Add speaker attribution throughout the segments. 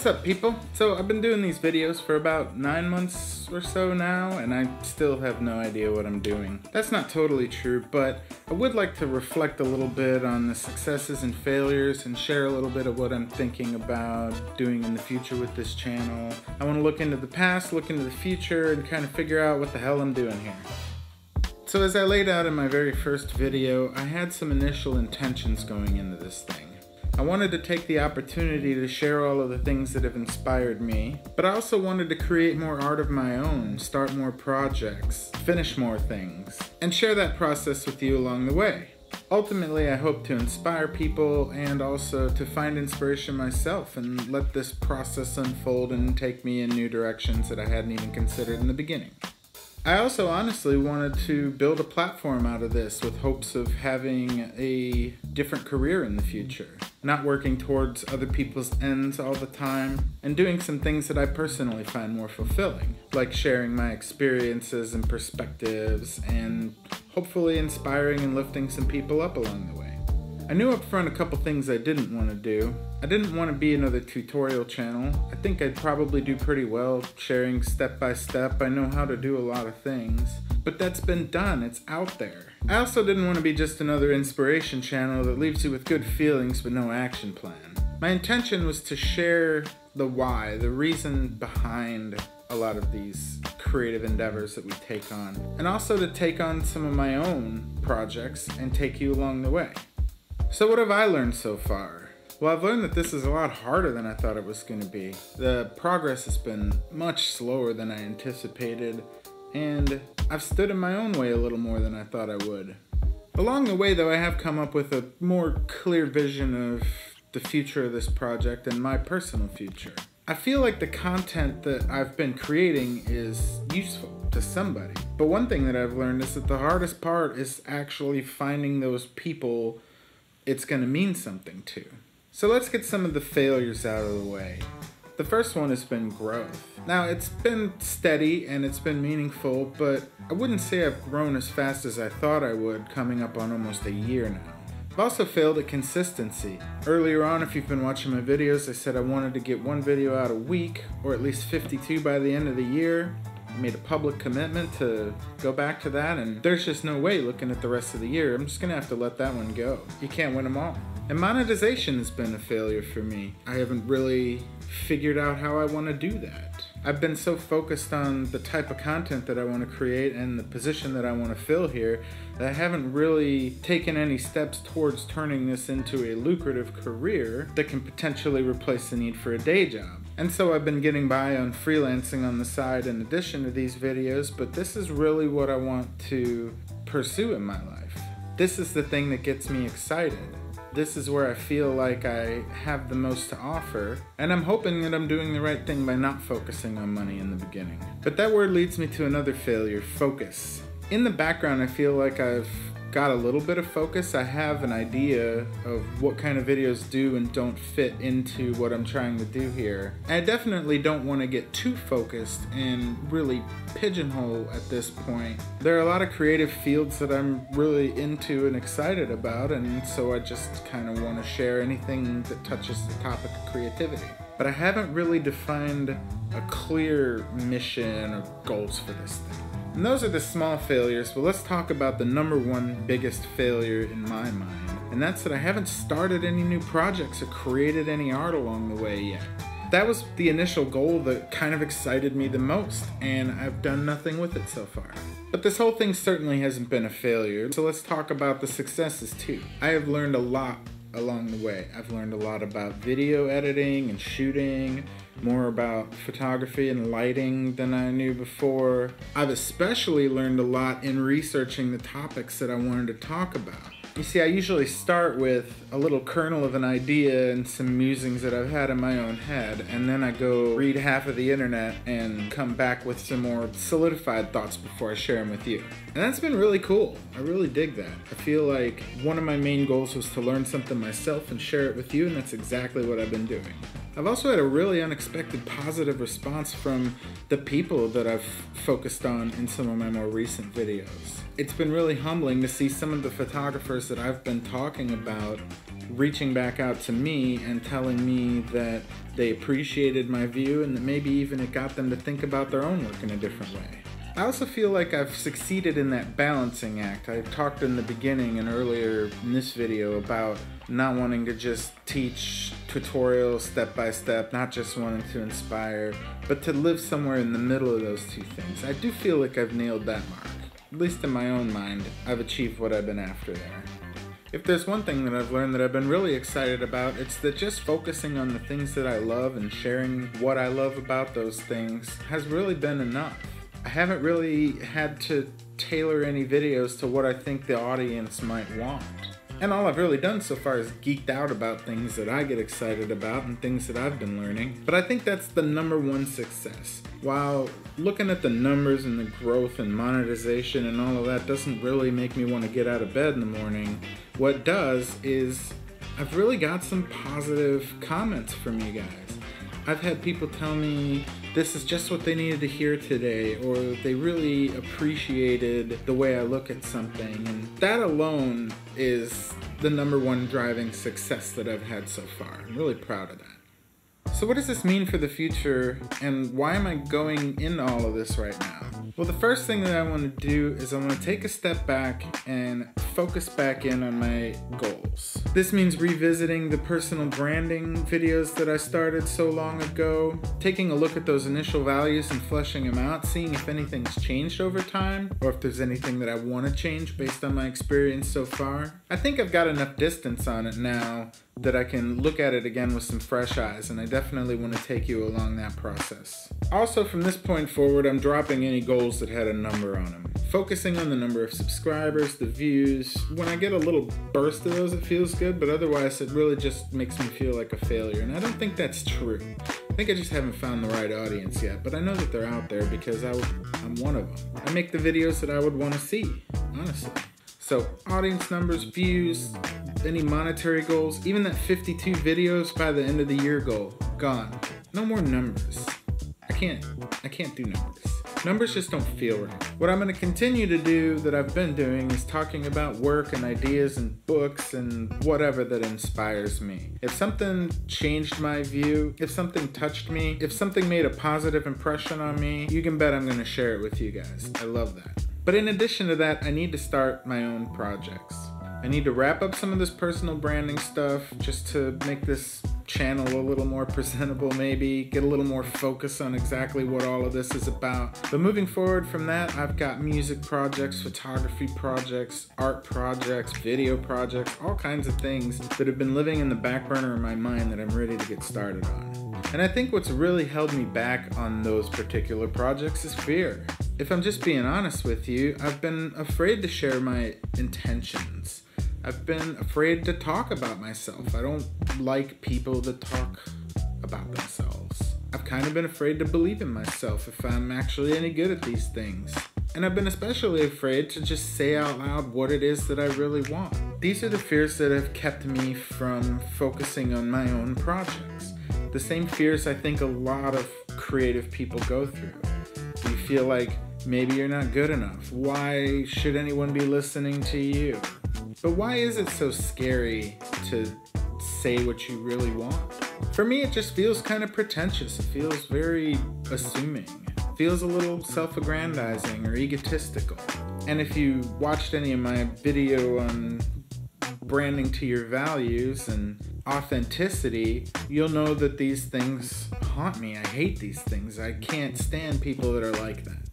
Speaker 1: What's up people? So I've been doing these videos for about 9 months or so now and I still have no idea what I'm doing. That's not totally true, but I would like to reflect a little bit on the successes and failures and share a little bit of what I'm thinking about doing in the future with this channel. I want to look into the past, look into the future, and kind of figure out what the hell I'm doing here. So as I laid out in my very first video, I had some initial intentions going into this thing. I wanted to take the opportunity to share all of the things that have inspired me, but I also wanted to create more art of my own, start more projects, finish more things, and share that process with you along the way. Ultimately, I hope to inspire people and also to find inspiration myself and let this process unfold and take me in new directions that I hadn't even considered in the beginning. I also honestly wanted to build a platform out of this with hopes of having a different career in the future. Not working towards other people's ends all the time, and doing some things that I personally find more fulfilling, like sharing my experiences and perspectives, and hopefully inspiring and lifting some people up along the way. I knew up front a couple things I didn't want to do. I didn't want to be another tutorial channel. I think I'd probably do pretty well sharing step by step. I know how to do a lot of things. But that's been done, it's out there. I also didn't want to be just another inspiration channel that leaves you with good feelings but no action plan. My intention was to share the why, the reason behind a lot of these creative endeavors that we take on, and also to take on some of my own projects and take you along the way. So what have I learned so far? Well, I've learned that this is a lot harder than I thought it was going to be. The progress has been much slower than I anticipated, and I've stood in my own way a little more than I thought I would. Along the way, though, I have come up with a more clear vision of the future of this project and my personal future. I feel like the content that I've been creating is useful to somebody. But one thing that I've learned is that the hardest part is actually finding those people it's going to mean something to. So let's get some of the failures out of the way. The first one has been growth. Now, it's been steady and it's been meaningful, but I wouldn't say I've grown as fast as I thought I would, coming up on almost a year now. I've also failed at consistency. Earlier on, if you've been watching my videos, I said I wanted to get one video out a week, or at least 52 by the end of the year I made a public commitment to go back to that, and there's just no way looking at the rest of the year. I'm just gonna have to let that one go. You can't win them all. And monetization has been a failure for me. I haven't really figured out how I want to do that. I've been so focused on the type of content that I want to create and the position that I want to fill here that I haven't really taken any steps towards turning this into a lucrative career that can potentially replace the need for a day job. And so I've been getting by on freelancing on the side in addition to these videos, but this is really what I want to pursue in my life. This is the thing that gets me excited this is where I feel like I have the most to offer, and I'm hoping that I'm doing the right thing by not focusing on money in the beginning. But that word leads me to another failure focus. In the background, I feel like I've got a little bit of focus. I have an idea of what kind of videos do and don't fit into what I'm trying to do here. I definitely don't want to get too focused and really pigeonhole at this point. There are a lot of creative fields that I'm really into and excited about and so I just kind of want to share anything that touches the topic of creativity. But I haven't really defined a clear mission or goals for this thing. And those are the small failures, but let's talk about the number one biggest failure in my mind. And that's that I haven't started any new projects or created any art along the way yet. That was the initial goal that kind of excited me the most, and I've done nothing with it so far. But this whole thing certainly hasn't been a failure, so let's talk about the successes too. I have learned a lot along the way. I've learned a lot about video editing and shooting, more about photography and lighting than I knew before. I've especially learned a lot in researching the topics that I wanted to talk about. You see, I usually start with a little kernel of an idea and some musings that I've had in my own head, and then I go read half of the internet and come back with some more solidified thoughts before I share them with you. And that's been really cool. I really dig that. I feel like one of my main goals was to learn something myself and share it with you, and that's exactly what I've been doing. I've also had a really unexpected positive response from the people that I've focused on in some of my more recent videos. It's been really humbling to see some of the photographers that I've been talking about reaching back out to me and telling me that they appreciated my view and that maybe even it got them to think about their own work in a different way. I also feel like I've succeeded in that balancing act. I talked in the beginning and earlier in this video about not wanting to just teach tutorials step by step, not just wanting to inspire, but to live somewhere in the middle of those two things. I do feel like I've nailed that mark. At least in my own mind, I've achieved what I've been after there. If there's one thing that I've learned that I've been really excited about, it's that just focusing on the things that I love and sharing what I love about those things has really been enough. I haven't really had to tailor any videos to what I think the audience might want. And all I've really done so far is geeked out about things that I get excited about and things that I've been learning. But I think that's the number one success. While looking at the numbers and the growth and monetization and all of that doesn't really make me want to get out of bed in the morning, what does is I've really got some positive comments from you guys. I've had people tell me this is just what they needed to hear today, or they really appreciated the way I look at something. And that alone is the number one driving success that I've had so far. I'm really proud of that. So, what does this mean for the future, and why am I going into all of this right now? Well, the first thing that I want to do is I want to take a step back and focus back in on my goals. This means revisiting the personal branding videos that I started so long ago, taking a look at those initial values and fleshing them out, seeing if anything's changed over time, or if there's anything that I want to change based on my experience so far. I think I've got enough distance on it now that I can look at it again with some fresh eyes, and I definitely want to take you along that process. Also, from this point forward, I'm dropping any goals that had a number on them. Focusing on the number of subscribers, the views. When I get a little burst of those, it feels good, but otherwise, it really just makes me feel like a failure, and I don't think that's true. I think I just haven't found the right audience yet, but I know that they're out there because I, am one of them. I make the videos that I would want to see, honestly. So, audience numbers, views, any monetary goals, even that 52 videos by the end of the year goal, gone. No more numbers. I can't I can't do numbers. Numbers just don't feel right. What I'm going to continue to do that I've been doing is talking about work and ideas and books and whatever that inspires me. If something changed my view, if something touched me, if something made a positive impression on me, you can bet I'm going to share it with you guys. I love that. But in addition to that, I need to start my own projects. I need to wrap up some of this personal branding stuff just to make this channel a little more presentable, maybe get a little more focus on exactly what all of this is about. But moving forward from that, I've got music projects, photography projects, art projects, video projects, all kinds of things that have been living in the back burner of my mind that I'm ready to get started on. And I think what's really held me back on those particular projects is fear. If I'm just being honest with you, I've been afraid to share my intentions. I've been afraid to talk about myself. I don't like people that talk about themselves. I've kind of been afraid to believe in myself if I'm actually any good at these things. And I've been especially afraid to just say out loud what it is that I really want. These are the fears that have kept me from focusing on my own projects. The same fears I think a lot of creative people go through. You feel like maybe you're not good enough. Why should anyone be listening to you? But why is it so scary to say what you really want? For me, it just feels kind of pretentious. It feels very assuming. It feels a little self aggrandizing or egotistical. And if you watched any of my video on branding to your values and authenticity, you'll know that these things haunt me. I hate these things. I can't stand people that are like that.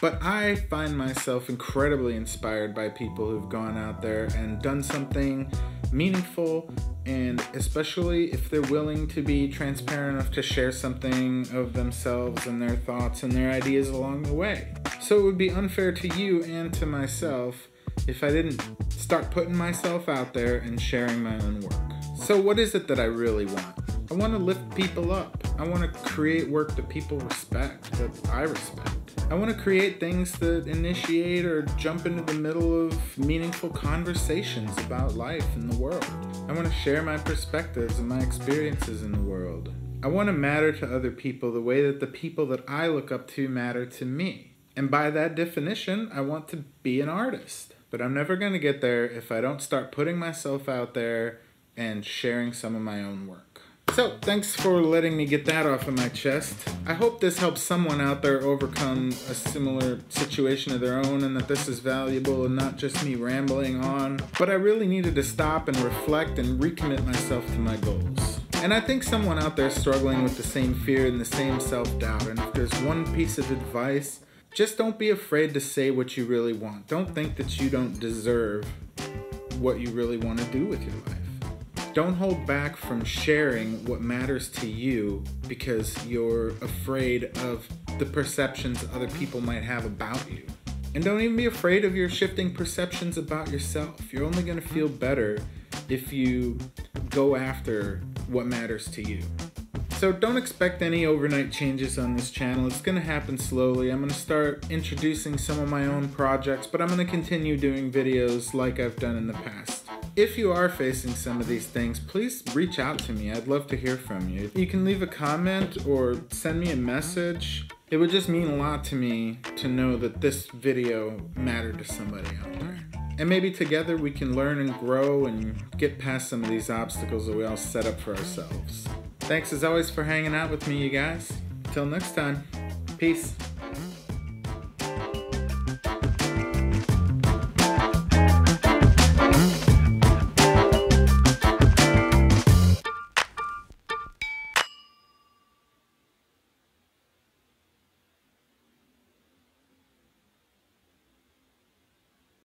Speaker 1: But I find myself incredibly inspired by people who've gone out there and done something meaningful, and especially if they're willing to be transparent enough to share something of themselves and their thoughts and their ideas along the way. So it would be unfair to you and to myself if I didn't start putting myself out there and sharing my own work. So, what is it that I really want? I want to lift people up. I want to create work that people respect, that I respect. I want to create things that initiate or jump into the middle of meaningful conversations about life and the world. I want to share my perspectives and my experiences in the world. I want to matter to other people the way that the people that I look up to matter to me. And by that definition, I want to be an artist. But I'm never going to get there if I don't start putting myself out there and sharing some of my own work. So, thanks for letting me get that off of my chest. I hope this helps someone out there overcome a similar situation of their own and that this is valuable and not just me rambling on. But I really needed to stop and reflect and recommit myself to my goals. And I think someone out there struggling with the same fear and the same self doubt. And if there's one piece of advice, just don't be afraid to say what you really want. Don't think that you don't deserve what you really want to do with your life. Don't hold back from sharing what matters to you because you're afraid of the perceptions other people might have about you. And don't even be afraid of your shifting perceptions about yourself. You're only going to feel better if you go after what matters to you. So don't expect any overnight changes on this channel. It's going to happen slowly. I'm going to start introducing some of my own projects, but I'm going to continue doing videos like I've done in the past if you are facing some of these things, please reach out to me. I'd love to hear from you. You can leave a comment or send me a message. It would just mean a lot to me to know that this video mattered to somebody out there. And maybe together we can learn and grow and get past some of these obstacles that we all set up for ourselves. Thanks as always for hanging out with me, you guys. Till next time, peace.